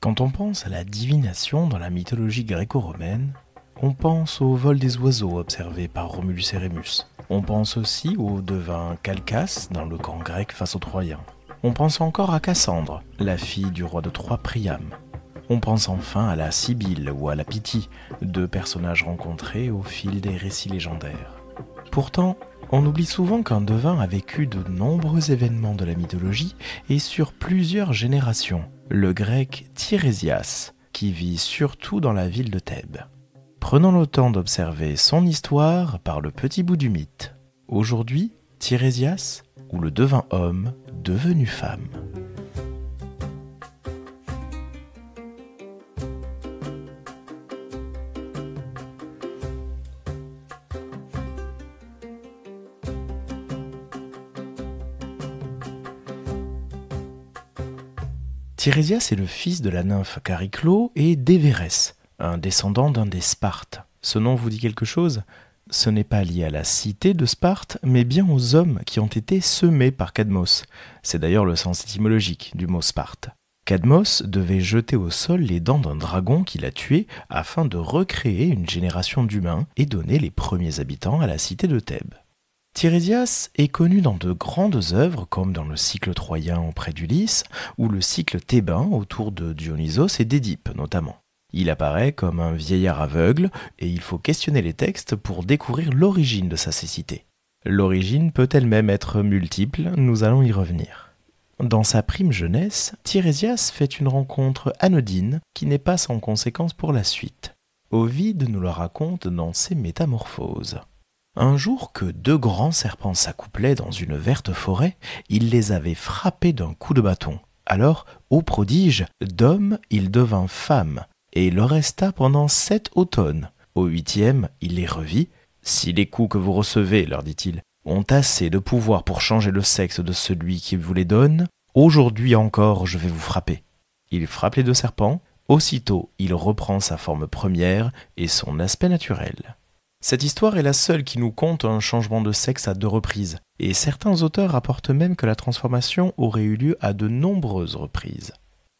Quand on pense à la divination dans la mythologie gréco-romaine, on pense au vol des oiseaux observé par Romulus et Rémus. On pense aussi au devin Calcas dans le camp grec face aux Troyens. On pense encore à Cassandre, la fille du roi de Troie Priam. On pense enfin à la Sibylle ou à la Pythie, deux personnages rencontrés au fil des récits légendaires. Pourtant, on oublie souvent qu'un devin a vécu de nombreux événements de la mythologie et sur plusieurs générations. Le grec Tirésias, qui vit surtout dans la ville de Thèbes. Prenons le temps d'observer son histoire par le petit bout du mythe. Aujourd'hui, Tirésias ou le devin homme devenu femme. Tirésias est le fils de la nymphe Chariclo et d'Évérès, un descendant d'un des Spartes. Ce nom vous dit quelque chose? Ce n'est pas lié à la cité de Sparte, mais bien aux hommes qui ont été semés par Cadmos. C'est d'ailleurs le sens étymologique du mot Sparte. Cadmos devait jeter au sol les dents d'un dragon qu'il a tué afin de recréer une génération d'humains et donner les premiers habitants à la cité de Thèbes. Tirésias est connu dans de grandes œuvres comme dans le cycle troyen auprès d'Ulysse ou le cycle thébain autour de Dionysos et d'Édipe notamment. Il apparaît comme un vieillard aveugle et il faut questionner les textes pour découvrir l'origine de sa cécité. L'origine peut elle-même être multiple, nous allons y revenir. Dans sa prime jeunesse, Tirésias fait une rencontre anodine qui n'est pas sans conséquence pour la suite. Ovide nous le raconte dans ses Métamorphoses. Un jour que deux grands serpents s'accouplaient dans une verte forêt, il les avait frappés d'un coup de bâton. Alors, au prodige, d'homme il devint femme, et il resta pendant sept automnes. Au huitième, il les revit. Si les coups que vous recevez, leur dit-il, ont assez de pouvoir pour changer le sexe de celui qui vous les donne, aujourd'hui encore je vais vous frapper. Il frappe les deux serpents, aussitôt il reprend sa forme première et son aspect naturel. Cette histoire est la seule qui nous compte un changement de sexe à deux reprises, et certains auteurs rapportent même que la transformation aurait eu lieu à de nombreuses reprises.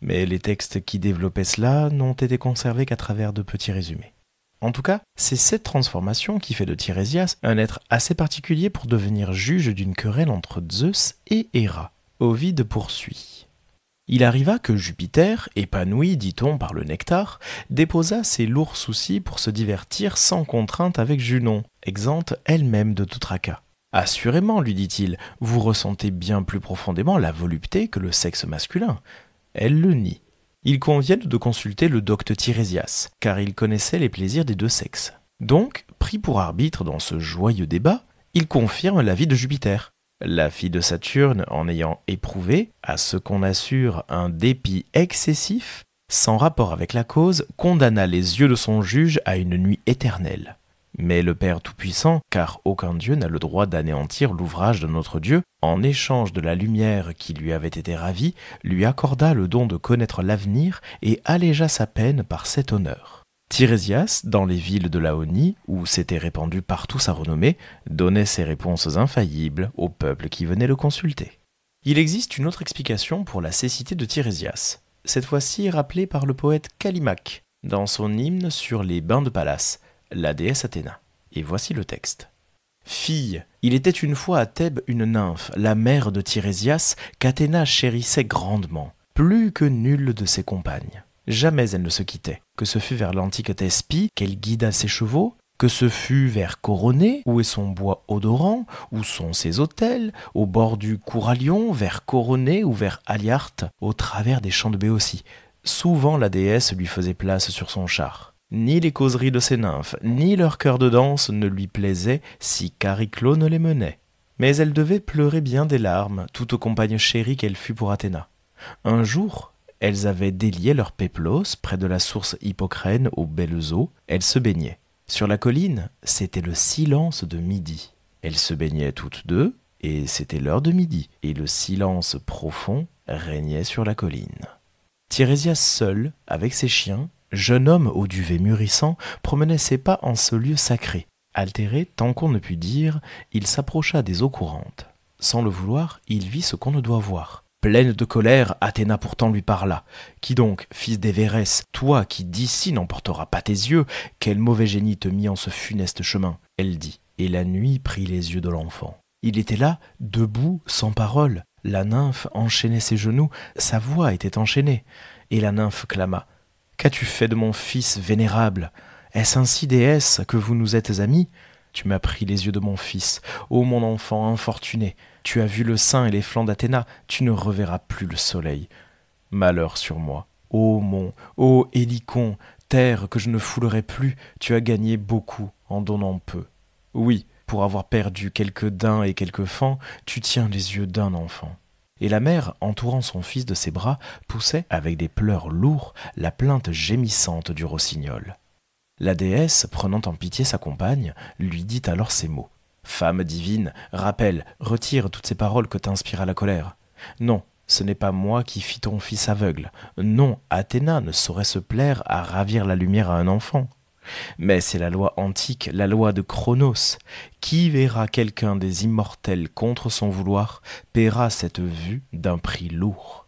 Mais les textes qui développaient cela n'ont été conservés qu'à travers de petits résumés. En tout cas, c'est cette transformation qui fait de Tirésias un être assez particulier pour devenir juge d'une querelle entre Zeus et Héra. Ovide poursuit. Il arriva que Jupiter, épanoui, dit-on, par le nectar, déposa ses lourds soucis pour se divertir sans contrainte avec Junon, exempte elle-même de tout tracas. Assurément, lui dit-il, vous ressentez bien plus profondément la volupté que le sexe masculin. Elle le nie. Il convient de consulter le docte Tirésias, car il connaissait les plaisirs des deux sexes. Donc, pris pour arbitre dans ce joyeux débat, il confirme l'avis de Jupiter. La fille de Saturne, en ayant éprouvé, à ce qu'on assure, un dépit excessif, sans rapport avec la cause, condamna les yeux de son juge à une nuit éternelle. Mais le Père Tout-Puissant, car aucun Dieu n'a le droit d'anéantir l'ouvrage de notre Dieu, en échange de la lumière qui lui avait été ravie, lui accorda le don de connaître l'avenir et allégea sa peine par cet honneur. Tirésias, dans les villes de Laonie, où s'était répandue partout sa renommée, donnait ses réponses infaillibles au peuple qui venait le consulter. Il existe une autre explication pour la cécité de Tirésias, cette fois-ci rappelée par le poète Callimaque dans son hymne sur les bains de Pallas, la déesse Athéna. Et voici le texte. Fille, il était une fois à Thèbes une nymphe, la mère de Tirésias, qu'Athéna chérissait grandement, plus que nulle de ses compagnes. Jamais elle ne se quittait, que ce fût vers l'antique Thespie qu'elle guida ses chevaux, que ce fût vers Coroné, où est son bois odorant, où sont ses hôtels, au bord du Couralion, vers Coroné ou vers Aliarte, au travers des champs de Béotie. Souvent la déesse lui faisait place sur son char. Ni les causeries de ses nymphes, ni leur cœur de danse ne lui plaisaient si Chariclo ne les menait. Mais elle devait pleurer bien des larmes, toute compagne chérie qu'elle fut pour Athéna. Un jour, elles avaient délié leur péplos près de la source Hippocrène aux belles eaux. Elles se baignaient. Sur la colline, c'était le silence de midi. Elles se baignaient toutes deux, et c'était l'heure de midi, et le silence profond régnait sur la colline. Tirésias seul, avec ses chiens, jeune homme au duvet mûrissant, promenait ses pas en ce lieu sacré. Altéré, tant qu'on ne put dire, il s'approcha des eaux courantes. Sans le vouloir, il vit ce qu'on ne doit voir Pleine de colère, Athéna pourtant lui parla. Qui donc, fils d'Évérès, toi qui d'ici n'emporteras pas tes yeux, quel mauvais génie te mit en ce funeste chemin? Elle dit, et la nuit prit les yeux de l'enfant. Il était là, debout, sans parole. La nymphe enchaînait ses genoux, sa voix était enchaînée. Et la nymphe clama. Qu'as-tu fait de mon fils vénérable? Est-ce ainsi, déesse, que vous nous êtes amis? Tu m'as pris les yeux de mon fils, ô mon enfant infortuné. Tu as vu le sein et les flancs d'Athéna, tu ne reverras plus le soleil. Malheur sur moi. Ô mon, ô Hélicon, terre que je ne foulerai plus, tu as gagné beaucoup en donnant peu. Oui, pour avoir perdu quelques daims et quelques fans, tu tiens les yeux d'un enfant. Et la mère, entourant son fils de ses bras, poussait, avec des pleurs lourds, la plainte gémissante du rossignol. La déesse, prenant en pitié sa compagne, lui dit alors ces mots. Femme divine, rappelle, retire toutes ces paroles que t'inspira la colère. Non, ce n'est pas moi qui fis ton fils aveugle. Non, Athéna ne saurait se plaire à ravir la lumière à un enfant. Mais c'est la loi antique, la loi de Chronos. Qui verra quelqu'un des immortels contre son vouloir paiera cette vue d'un prix lourd.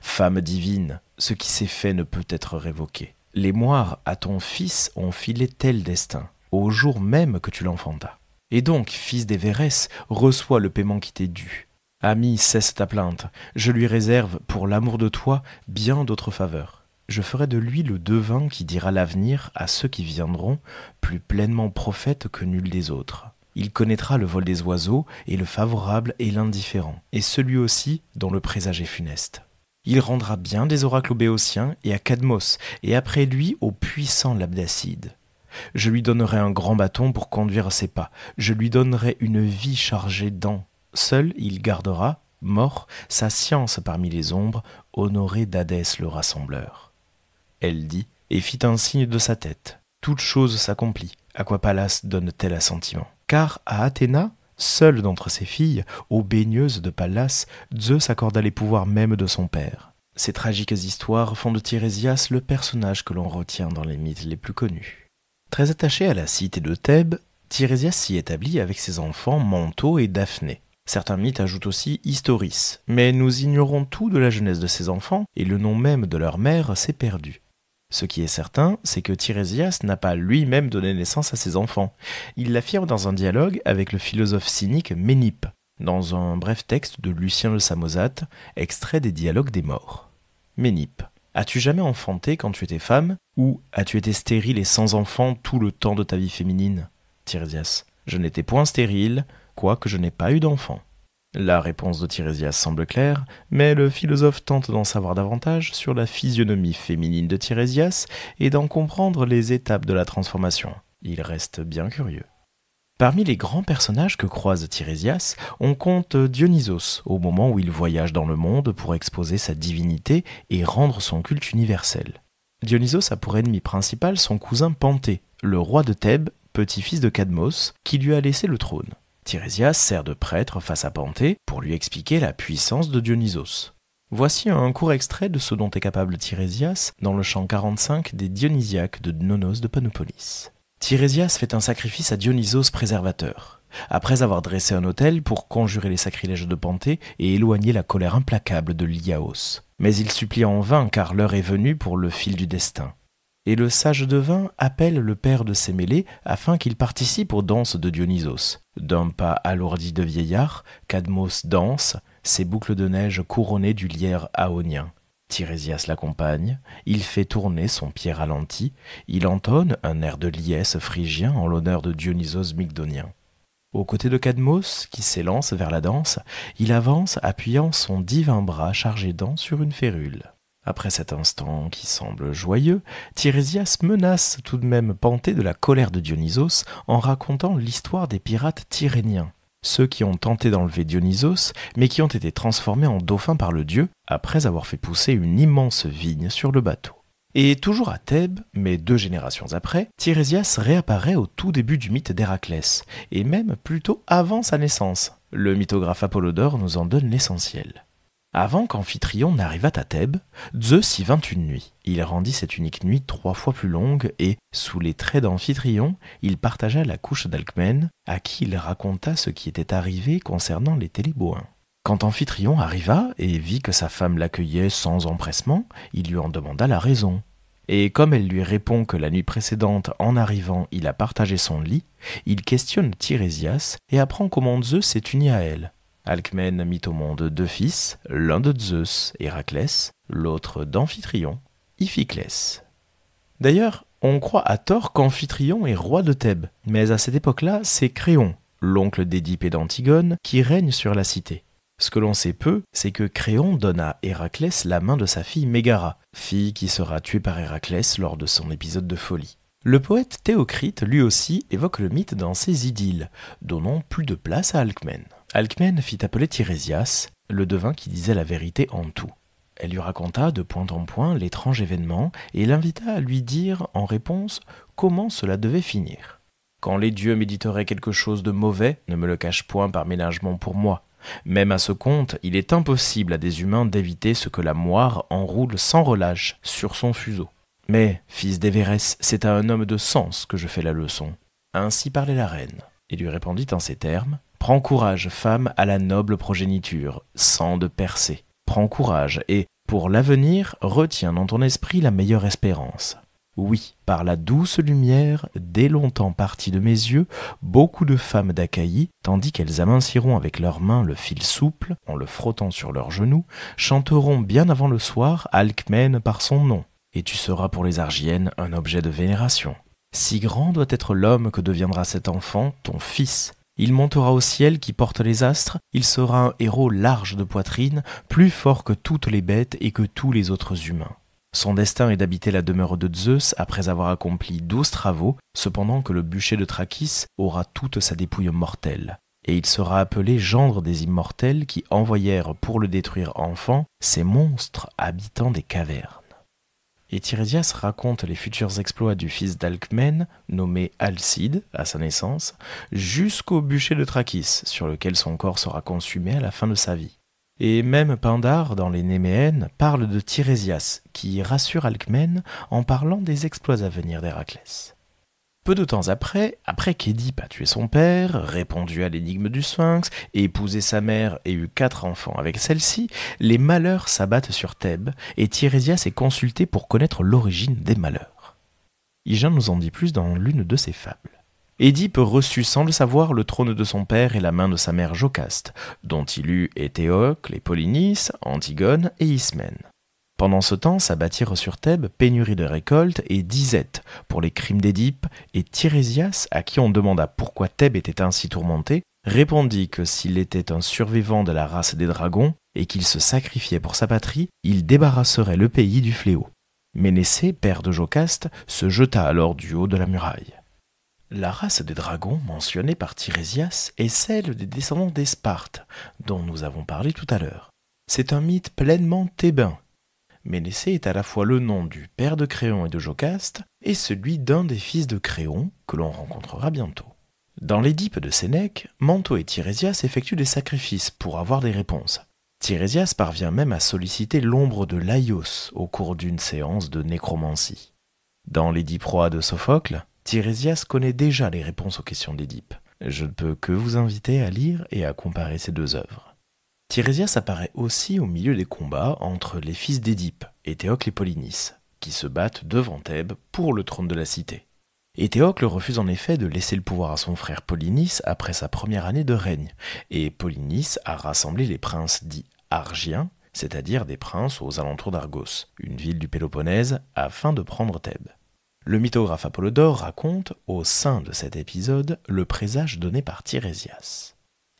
Femme divine, ce qui s'est fait ne peut être révoqué. Les moires à ton fils ont filé tel destin, au jour même que tu l'enfantas. Et donc, fils d'Évérès, reçois le paiement qui t'est dû. Ami, cesse ta plainte. Je lui réserve, pour l'amour de toi, bien d'autres faveurs. Je ferai de lui le devin qui dira l'avenir à ceux qui viendront, plus pleinement prophète que nul des autres. Il connaîtra le vol des oiseaux, et le favorable et l'indifférent, et celui aussi dont le présage est funeste. Il rendra bien des oracles aux Béotiens et à Cadmos, et après lui au puissant Labdacide. Je lui donnerai un grand bâton pour conduire ses pas. Je lui donnerai une vie chargée d'an. Seul il gardera, mort, sa science parmi les ombres, honoré d'Hadès le rassembleur. Elle dit, et fit un signe de sa tête. Toute chose s'accomplit. À quoi Pallas donne-t-elle assentiment? Car à Athéna, seule d'entre ses filles, aux baigneuses de Pallas, Zeus accorda les pouvoirs même de son père. Ces tragiques histoires font de Tirésias le personnage que l'on retient dans les mythes les plus connus. Très attaché à la cité de Thèbes, Tirésias s'y établit avec ses enfants Manto et Daphné. Certains mythes ajoutent aussi Historis, mais nous ignorons tout de la jeunesse de ces enfants et le nom même de leur mère s'est perdu. Ce qui est certain, c'est que Tirésias n'a pas lui-même donné naissance à ses enfants. Il l'affirme dans un dialogue avec le philosophe cynique Ménippe, dans un bref texte de Lucien le Samosate, extrait des dialogues des morts. Ménippe. As-tu jamais enfanté quand tu étais femme Ou as-tu été stérile et sans enfant tout le temps de ta vie féminine? Tirésias. Je n'étais point stérile, quoique je n'ai pas eu d'enfant. La réponse de Tirésias semble claire, mais le philosophe tente d'en savoir davantage sur la physionomie féminine de Tirésias et d'en comprendre les étapes de la transformation. Il reste bien curieux. Parmi les grands personnages que croise Tirésias, on compte Dionysos, au moment où il voyage dans le monde pour exposer sa divinité et rendre son culte universel. Dionysos a pour ennemi principal son cousin Panthée, le roi de Thèbes, petit-fils de Cadmos, qui lui a laissé le trône. Tirésias sert de prêtre face à Panthée pour lui expliquer la puissance de Dionysos. Voici un court extrait de ce dont est capable Tirésias dans le chant 45 des Dionysiaques de Nonos de Panopolis. Tirésias fait un sacrifice à Dionysos préservateur, après avoir dressé un autel pour conjurer les sacrilèges de Panthée et éloigner la colère implacable de Liaos. Mais il supplie en vain car l'heure est venue pour le fil du destin. Et le sage devin appelle le père de ses mêlées afin qu'il participe aux danses de Dionysos. D'un pas alourdi de vieillard, Cadmos danse, ses boucles de neige couronnées du lierre aonien. Tirésias l'accompagne, il fait tourner son pied ralenti, il entonne un air de liesse phrygien en l'honneur de Dionysos Mygdonien. Aux côtés de Cadmos, qui s'élance vers la danse, il avance appuyant son divin bras chargé d'ans sur une férule. Après cet instant qui semble joyeux, Tirésias menace tout de même Panthée de la colère de Dionysos en racontant l'histoire des pirates tyréniens, ceux qui ont tenté d'enlever Dionysos, mais qui ont été transformés en dauphins par le dieu, après avoir fait pousser une immense vigne sur le bateau. Et toujours à Thèbes, mais deux générations après, Tirésias réapparaît au tout début du mythe d'Héraclès, et même plutôt avant sa naissance. Le mythographe Apollodore nous en donne l'essentiel. Avant qu'Amphitryon n'arrivât à Thèbes, Zeus y vint une nuit. Il rendit cette unique nuit trois fois plus longue et, sous les traits d'Amphitryon, il partagea la couche d'Alcmène, à qui il raconta ce qui était arrivé concernant les Téléboins. Quand Amphitryon arriva et vit que sa femme l'accueillait sans empressement, il lui en demanda la raison. Et comme elle lui répond que la nuit précédente, en arrivant, il a partagé son lit, il questionne Tirésias et apprend comment Zeus s'est uni à elle. Alcmène mit au monde deux fils, l'un de Zeus, Héraclès, l'autre d'Amphitryon, Iphiclès. D'ailleurs, on croit à tort qu'Amphitryon est roi de Thèbes, mais à cette époque-là, c'est Créon, l'oncle d'Édipe et d'Antigone, qui règne sur la cité. Ce que l'on sait peu, c'est que Créon donne à Héraclès la main de sa fille Mégara, fille qui sera tuée par Héraclès lors de son épisode de folie. Le poète Théocrite, lui aussi, évoque le mythe dans ses idylles, donnant plus de place à Alcmène. Alcmène fit appeler Tirésias, le devin qui disait la vérité en tout. Elle lui raconta de point en point l'étrange événement et l'invita à lui dire en réponse comment cela devait finir. Quand les dieux méditeraient quelque chose de mauvais, ne me le cache point par ménagement pour moi. Même à ce compte, il est impossible à des humains d'éviter ce que la moire enroule sans relâche sur son fuseau. Mais, fils d'Évérès, c'est à un homme de sens que je fais la leçon. Ainsi parlait la reine, et lui répondit en ces termes Prends courage, femme, à la noble progéniture, sans de percer. Prends courage, et, pour l'avenir, retiens dans ton esprit la meilleure espérance. Oui, par la douce lumière, dès longtemps partie de mes yeux, beaucoup de femmes d'Achaïe, tandis qu'elles aminciront avec leurs mains le fil souple, en le frottant sur leurs genoux, chanteront bien avant le soir Alcmène par son nom, et tu seras pour les Argiennes un objet de vénération. Si grand doit être l'homme que deviendra cet enfant, ton fils. Il montera au ciel qui porte les astres, il sera un héros large de poitrine, plus fort que toutes les bêtes et que tous les autres humains. Son destin est d'habiter la demeure de Zeus après avoir accompli douze travaux, cependant que le bûcher de Trachis aura toute sa dépouille mortelle. Et il sera appelé gendre des immortels qui envoyèrent pour le détruire enfant ces monstres habitants des cavernes. Et Tirésias raconte les futurs exploits du fils d'Alcmène, nommé Alcide, à sa naissance, jusqu'au bûcher de Trachis, sur lequel son corps sera consumé à la fin de sa vie. Et même Pindare, dans les Néméennes, parle de Tirésias, qui rassure Alcmène en parlant des exploits à venir d'Héraclès. Peu de temps après, après qu'Édipe a tué son père, répondu à l'énigme du Sphinx, épousé sa mère et eu quatre enfants avec celle-ci, les malheurs s'abattent sur Thèbes et Tirésias est consulté pour connaître l'origine des malheurs. Hygin nous en dit plus dans l'une de ses fables. Édipe reçut sans le savoir le trône de son père et la main de sa mère Jocaste, dont il eut Éthéocle et Polynice, Antigone et Ismène. Pendant ce temps s'abattirent sur Thèbes pénurie de récoltes et disette pour les crimes d'Édipe, et Tirésias, à qui on demanda pourquoi Thèbes était ainsi tourmenté, répondit que s'il était un survivant de la race des dragons et qu'il se sacrifiait pour sa patrie, il débarrasserait le pays du fléau. Ménécée, père de Jocaste, se jeta alors du haut de la muraille. La race des dragons mentionnée par Tirésias est celle des descendants des Spartes, dont nous avons parlé tout à l'heure. C'est un mythe pleinement thébain. Ménécée est à la fois le nom du père de Créon et de Jocaste, et celui d'un des fils de Créon, que l'on rencontrera bientôt. Dans l'Édipe de Sénèque, Manto et Tirésias effectuent des sacrifices pour avoir des réponses. Tirésias parvient même à solliciter l'ombre de Laios au cours d'une séance de nécromancie. Dans l'Édipe roi de Sophocle, Tirésias connaît déjà les réponses aux questions d'Édipe. Je ne peux que vous inviter à lire et à comparer ces deux œuvres. Tirésias apparaît aussi au milieu des combats entre les fils d'Édipe, Éthéocle et Polynice, qui se battent devant Thèbes pour le trône de la cité. Éthéocle refuse en effet de laisser le pouvoir à son frère Polynice après sa première année de règne, et Polynice a rassemblé les princes dits argiens, c'est-à-dire des princes aux alentours d'Argos, une ville du Péloponnèse, afin de prendre Thèbes. Le mythographe Apollodore raconte, au sein de cet épisode, le présage donné par Tirésias.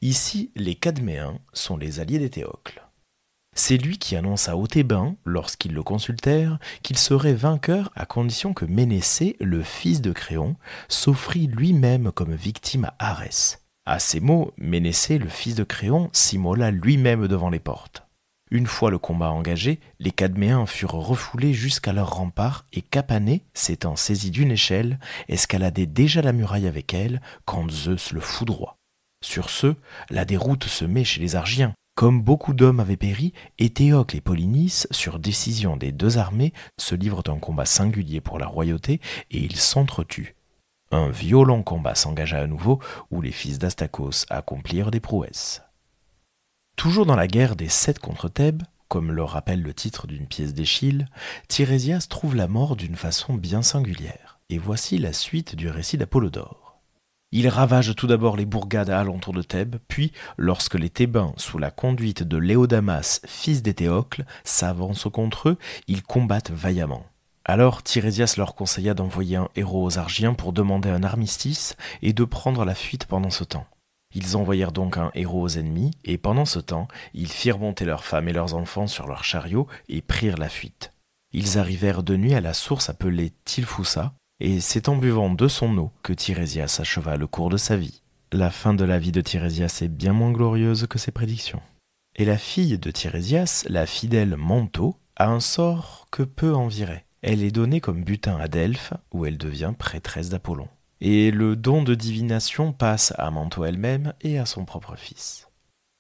Ici, les Cadméens sont les alliés d'Éthéocle. C'est lui qui annonça aux Thébains, lorsqu'ils le consultèrent, qu'il serait vainqueur à condition que Ménécée, le fils de Créon, s'offrit lui-même comme victime à Arès. À ces mots, Ménécée, le fils de Créon, s'immola lui-même devant les portes. Une fois le combat engagé, les Cadméens furent refoulés jusqu'à leur rempart et Capané, s'étant saisi d'une échelle, escaladait déjà la muraille avec elle quand Zeus le foudroie. Sur ce, la déroute se met chez les Argiens. Comme beaucoup d'hommes avaient péri, Éthéocle et Polynice, sur décision des deux armées, se livrent un combat singulier pour la royauté et ils s'entretuent. Un violent combat s'engagea à nouveau où les fils d'Astacos accomplirent des prouesses. Toujours dans la guerre des sept contre Thèbes, comme le rappelle le titre d'une pièce d'Échille, Tirésias trouve la mort d'une façon bien singulière. Et voici la suite du récit d'Apollodore. Il ravage tout d'abord les bourgades alentour de Thèbes, puis, lorsque les Thébains, sous la conduite de Léodamas, fils d'Éthéocle, s'avancent contre eux, ils combattent vaillamment. Alors Tirésias leur conseilla d'envoyer un héros aux Argiens pour demander un armistice et de prendre la fuite pendant ce temps. Ils envoyèrent donc un héros aux ennemis, et pendant ce temps, ils firent monter leurs femmes et leurs enfants sur leurs chariots et prirent la fuite. Ils arrivèrent de nuit à la source appelée Tilfoussa, et c'est en buvant de son eau que Tirésias acheva le cours de sa vie. La fin de la vie de Tirésias est bien moins glorieuse que ses prédictions. Et la fille de Tirésias, la fidèle Manto, a un sort que peu envirait. Elle est donnée comme butin à Delphes, où elle devient prêtresse d'Apollon et le don de divination passe à Manto elle-même et à son propre fils.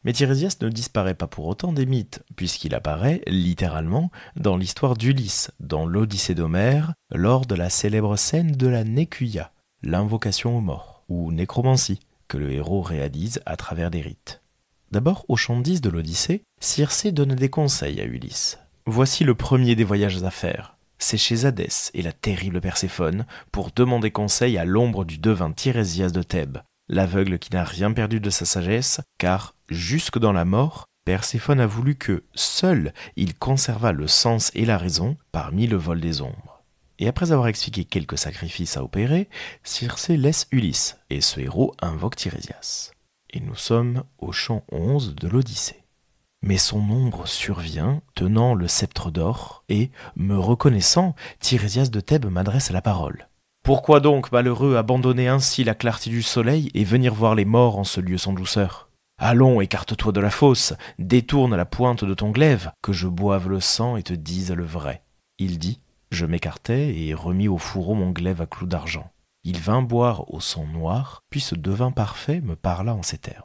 Mais Tirésias ne disparaît pas pour autant des mythes, puisqu'il apparaît, littéralement, dans l'histoire d'Ulysse, dans l'Odyssée d'Homère, lors de la célèbre scène de la Nécuia, l'invocation aux morts, ou nécromancie, que le héros réalise à travers des rites. D'abord, au chant 10 de l'Odyssée, Circé donne des conseils à Ulysse. Voici le premier des voyages à faire c'est chez Hadès et la terrible Perséphone pour demander conseil à l'ombre du devin Tirésias de Thèbes, l'aveugle qui n'a rien perdu de sa sagesse, car, jusque dans la mort, Perséphone a voulu que, seul, il conservât le sens et la raison parmi le vol des ombres. Et après avoir expliqué quelques sacrifices à opérer, Circé laisse Ulysse, et ce héros invoque Tirésias. Et nous sommes au chant 11 de l'Odyssée mais son ombre survient, tenant le sceptre d'or, et, me reconnaissant, Tirésias de Thèbes m'adresse la parole. Pourquoi donc, malheureux, abandonner ainsi la clarté du soleil et venir voir les morts en ce lieu sans douceur? Allons, écarte-toi de la fosse, détourne la pointe de ton glaive, que je boive le sang et te dise le vrai. Il dit, je m'écartai et remis au fourreau mon glaive à clous d'argent. Il vint boire au sang noir, puis ce devin parfait me parla en ces termes.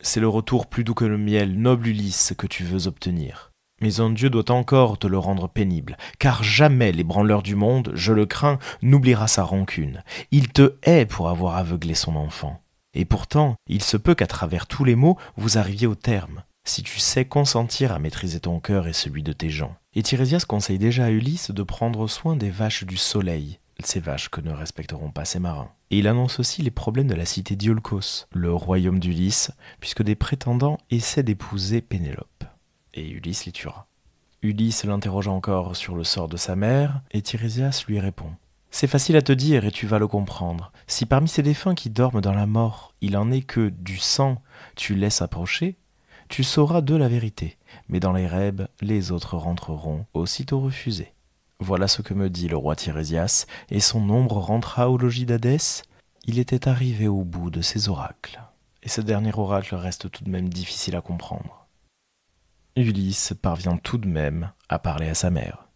C'est le retour plus doux que le miel, noble Ulysse, que tu veux obtenir. Mais un Dieu doit encore te le rendre pénible, car jamais l'ébranleur du monde, je le crains, n'oubliera sa rancune. Il te hait pour avoir aveuglé son enfant. Et pourtant, il se peut qu'à travers tous les maux, vous arriviez au terme, si tu sais consentir à maîtriser ton cœur et celui de tes gens. Et Tirésias conseille déjà à Ulysse de prendre soin des vaches du soleil, ces vaches que ne respecteront pas ses marins. Et il annonce aussi les problèmes de la cité d'Iolcos, le royaume d'Ulysse, puisque des prétendants essaient d'épouser Pénélope. Et Ulysse les tuera. Ulysse l'interroge encore sur le sort de sa mère, et Tirésias lui répond. C'est facile à te dire et tu vas le comprendre. Si parmi ces défunts qui dorment dans la mort, il en est que du sang tu laisses approcher, tu sauras de la vérité. Mais dans les rêves, les autres rentreront, aussitôt refusés. Voilà ce que me dit le roi Tirésias, et son ombre rentra au logis d'Hadès. Il était arrivé au bout de ses oracles. Et ce dernier oracle reste tout de même difficile à comprendre. Ulysse parvient tout de même à parler à sa mère.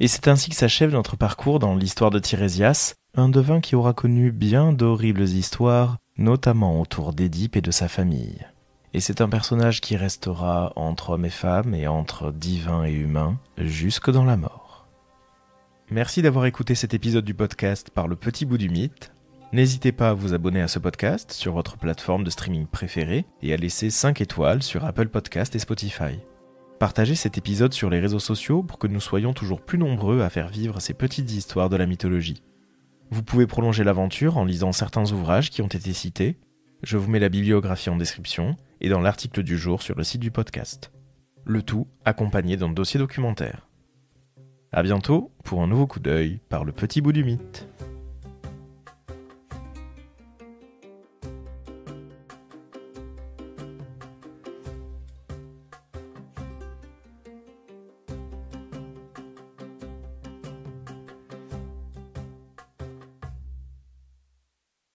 Et c'est ainsi que s'achève notre parcours dans l'histoire de Tirésias, un devin qui aura connu bien d'horribles histoires, notamment autour d'Édipe et de sa famille. Et c'est un personnage qui restera entre hommes et femmes et entre divin et humain jusque dans la mort. Merci d'avoir écouté cet épisode du podcast par le petit bout du mythe. N'hésitez pas à vous abonner à ce podcast sur votre plateforme de streaming préférée et à laisser 5 étoiles sur Apple Podcast et Spotify. Partagez cet épisode sur les réseaux sociaux pour que nous soyons toujours plus nombreux à faire vivre ces petites histoires de la mythologie. Vous pouvez prolonger l'aventure en lisant certains ouvrages qui ont été cités. Je vous mets la bibliographie en description et dans l'article du jour sur le site du podcast. Le tout accompagné d'un dossier documentaire. A bientôt pour un nouveau coup d'œil par le petit bout du mythe.